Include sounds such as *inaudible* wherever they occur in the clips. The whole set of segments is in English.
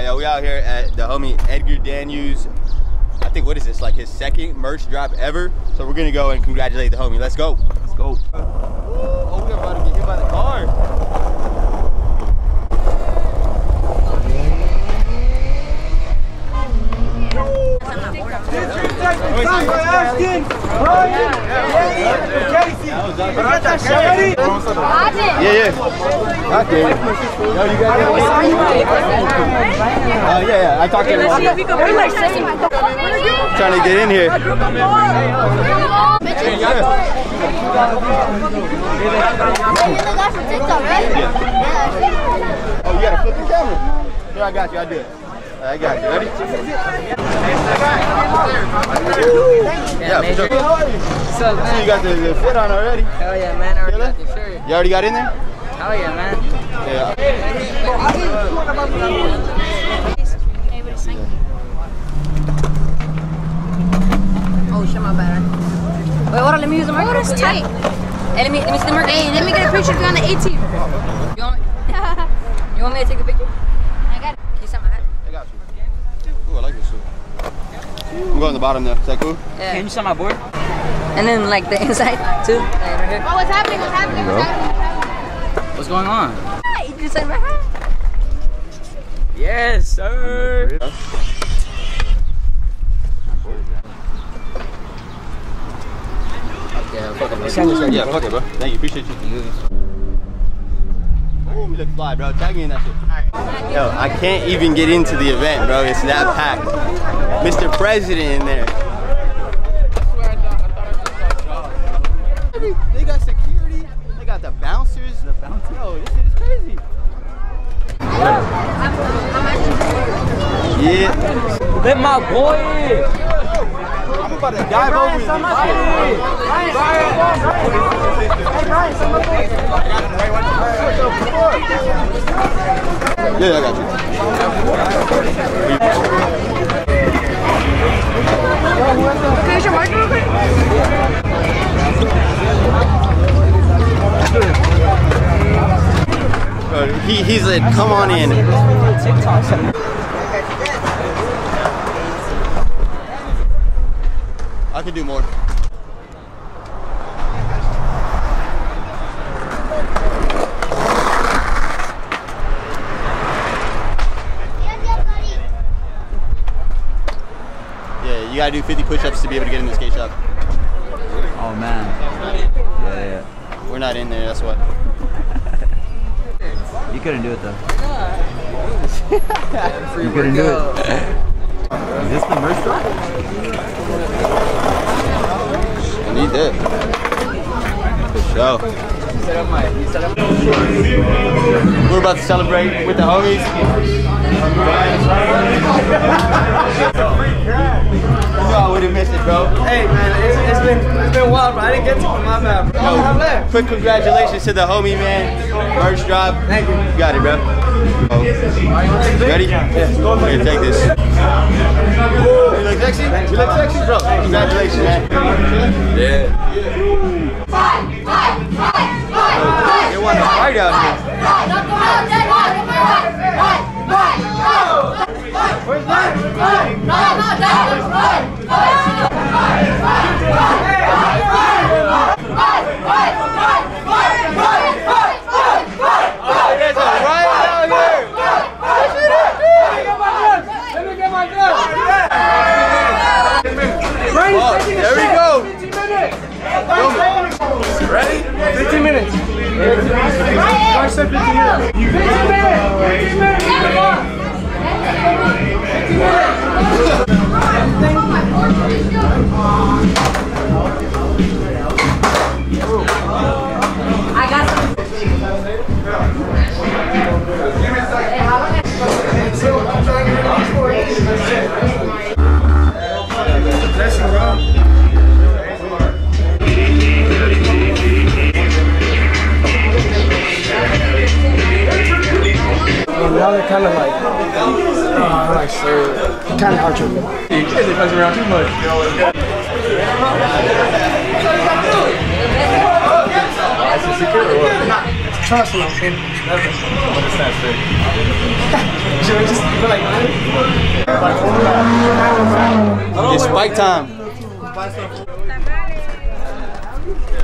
right, yo, we out here at the homie Edgar Daniels. I think what is this? Like his second merch drop ever. So we're gonna go and congratulate the homie. Let's go. Let's go. Oh, we're about to get hit by the car. Yeah, yeah. Okay. Yo, you got it? Uh, yeah, yeah. I talked to him. Trying to get in here. Oh, you gotta flip the camera. Here, I got you. I do it. I got you. Ready? Yeah, for sure. What's up, See, you got the, the fit on already. Hell yeah, man. I already Feel got the shirt. You already got in there? Hell yeah, man. Yeah. Oh shit, my bad. Wait, hold on, let me use the marker. Oh, that's tight. Hey, let me let me see the marker. Hey, let me get a picture of you on the 18. You want me? *laughs* You want me to take a picture? I got it. Can you set my hat? I got you. Ooh, I like this suit. I'm going to the bottom there. Is that cool? Yeah. Can you sign my board? And then like the *laughs* inside too. Right here. Oh, what's happening? What's happening? What's happening? What's going on? Ah, you just said my hat. Yes, sir. Yeah, fuck it, Yeah, fuck it, bro. Thank you. Appreciate you. Fly, bro. Tag me in that shit. Yo, I can't even get into the event, bro. It's that packed. Mr. President in there. They got security. They got the bouncers. The bouncers. Yo, this shit is crazy. Yeah. Let my boy. I'm about to dive over this shit. Yeah, I got you. Can you your marker real quick? Bro, he, he's like, come on in. I can do more. Yeah, you gotta do 50 push-ups to be able to get in the skate shop. Oh man. Yeah, yeah. We're not in there, that's what. *laughs* You couldn't do it though. *laughs* you couldn't do it. Is this the merch drop? I need that. For sure. Set up my. You set up. We're about to celebrate with the homies. You know I would have missed it, bro. Hey man, it's, it's been it's been wild, bro. I didn't get to it. My bad. Bro. I'm. Quick congratulations to the homie, man. Merch drop. Thank you. You got it, bro. Oh. Ready? Yeah. Here, take this. You look sexy? You look sexy, bro. Congratulations, man. Yeah. They want to fight out here. There's a riot out here. Oh, there we go. 15 minutes. Ready? 15 minutes. I said 15 minutes. 15 minutes. 15 minutes. Come on. I *laughs* kind of hard to. You guys are fucking around too much. Is it secure or what? Trust me. What is that shit? Should we just be like, It's spike time.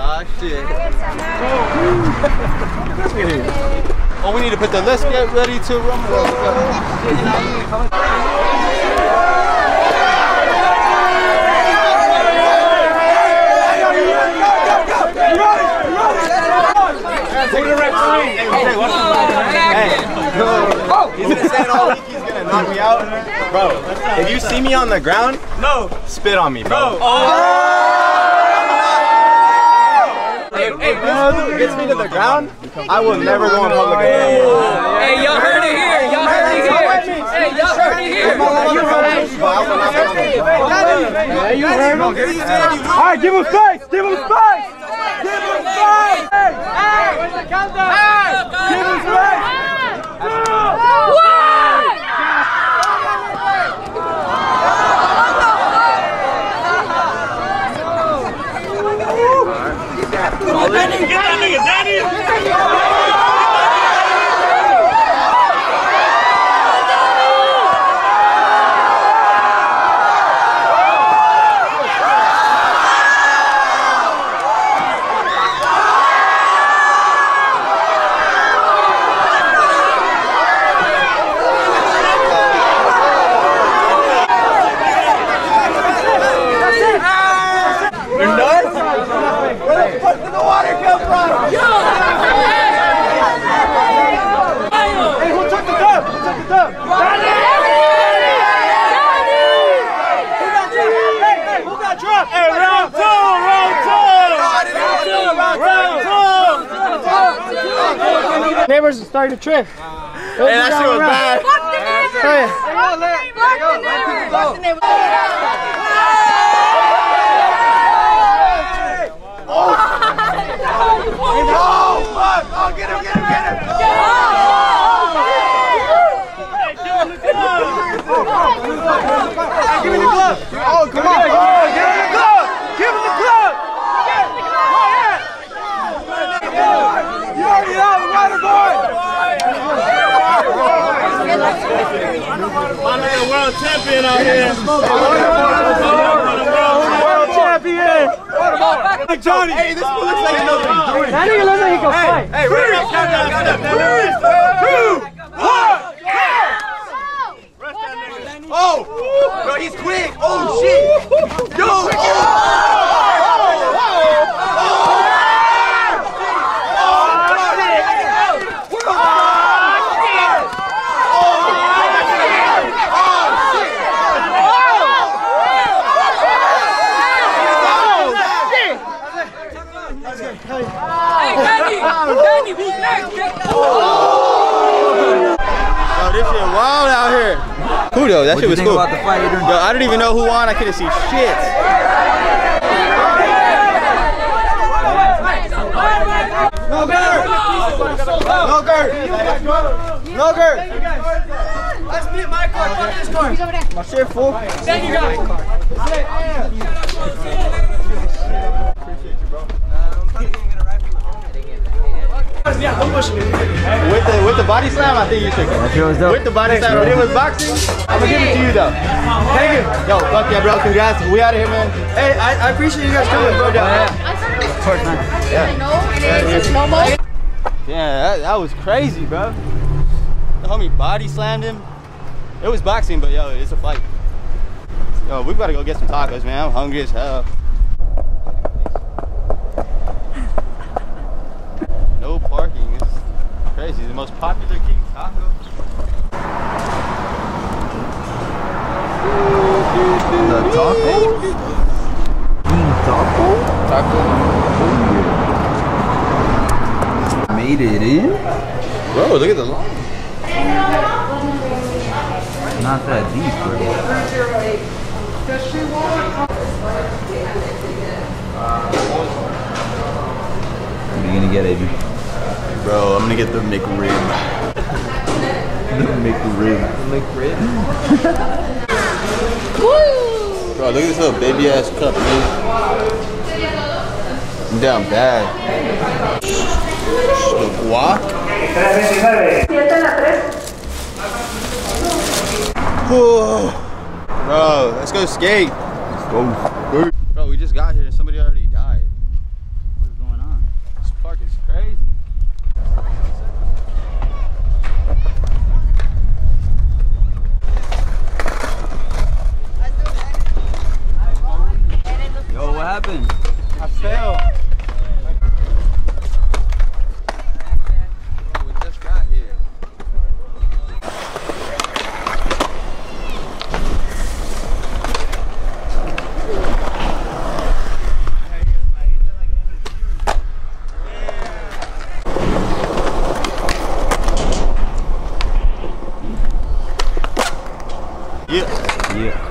Ah, shit. oh, we need to put the let's get ready to rumble. He's gonna stand all week. He's gonna knock me out, bro. If you see me on the ground, No. spit on me, bro. If, if this gets me to the ground, I will never go in public again. Hey, y'all heard it here. Y'all heard it here. Hey, y'all heard it here. All right, give him space. Give him space. Give him space. Hey, hey, where's the countdown? Hey, give him space. Hey, who took the dub? Who took the dub? Who got dropped? Hey, hey, who got dropped? Hey, round two, round two, round two. Starting to trip. Hey, that shit was bad. Fuck the neighbors! Fuck the neighbors! Fuck the neighbors! Give me the glove. Oh, come on. Oh, give him the glove. Give him the glove. You already know the rider boy. My nigga world champion out here. World champion. Like Johnny. Hey, this fool looks like he knows what he's doing. That nigga looks like he can fight. Hey, right now, countdown, countdown. Three, two, one. Oh, bro, he's quick. Oh shit. Yo. Oh. Hey, Danny. Danny, who's next? Yo, this shit wild out here. Cool though, that shit was cool. Yo, I didn't even know who won. I couldn't see shit. No Gert. No Gert. No Gert. Let's beat my car. Fuck this car. My shit full. Thank you, guys. Don't push me. With the with the body slam, I think you should. go. With the body slam, if it was boxing, I'm gonna give it to you though. Thank you. Yo, fuck yeah, bro. Congrats. We out of here, man. Hey, I, I appreciate you guys coming, bro. Yeah, that, that was crazy, bro. The homie body slammed him. It was boxing, but yo, it's a fight. Yo, we gotta go get some tacos, man. I'm hungry as hell. No parking. It's crazy. The most popular King Taco. The taco? King taco? Oh, Made it in? Bro, look at the line. Not that deep, bro. What are you gonna get, Eddie? Bro, I'm gonna get the McRib. McRib. McRib? *laughs* Bro, look at this little baby ass cup, man. I'm down bad. So walk. Whoa. Bro, let's go skate. Let's go. Bro, we just got here and somebody already died. What's going on? This park is crazy. Yo, what happened? I fell. Bro, we just got here. Yeah. Yeah.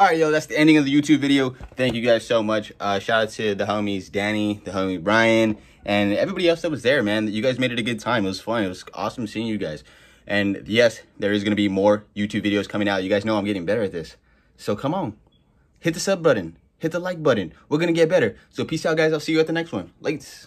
All right, yo, that's the ending of the YouTube video. Thank you guys so much. Uh, shout out to the homies Danny, the homie Bryan, and everybody else that was there, man. You guys made it a good time. It was fun. It was awesome seeing you guys. And yes, there is going to be more YouTube videos coming out. You guys know I'm getting better at this. So come on, hit the sub button, hit the like button. We're going to get better. So peace out, guys. I'll see you at the next one. Lates.